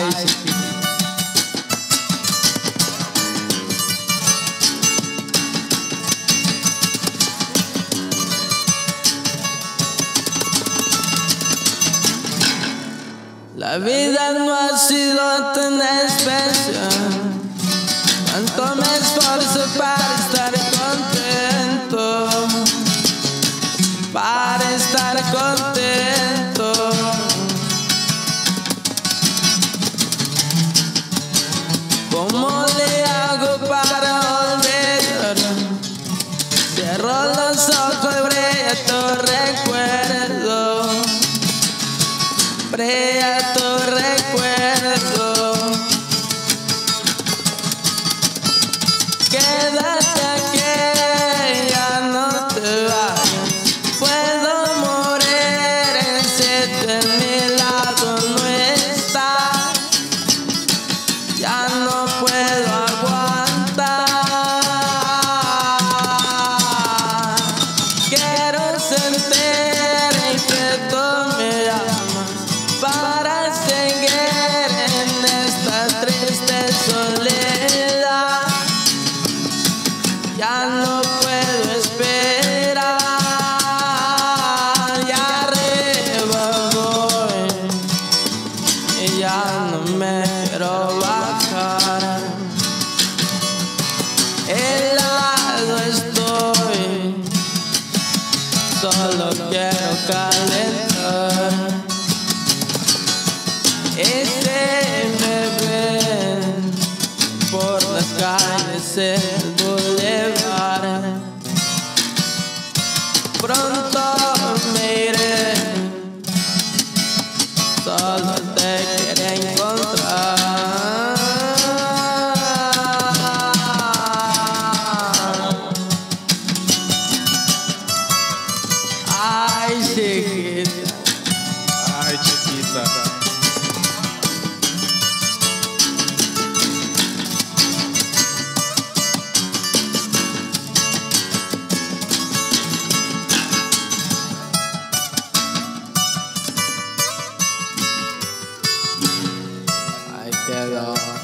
eyes. La vida no ha sido tan especial, cuanto me esfuerzo para Preato recuerdo, preato recuerdo. Ya no puedo esperar. Ya arriba. Y ya no me quiero bajar. Helado estoy. Solo quiero calentar. Este me por las calles. Ai, Chiquita. Ai, Chiquita. Ai, que.